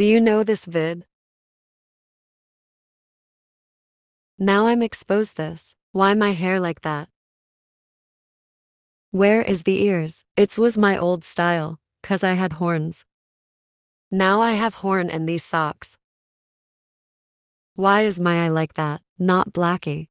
Do you know this vid? Now I'm exposed this. Why my hair like that? Where is the ears? It was my old style, cause I had horns. Now I have horn and these socks. Why is my eye like that, not blacky?